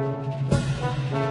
Música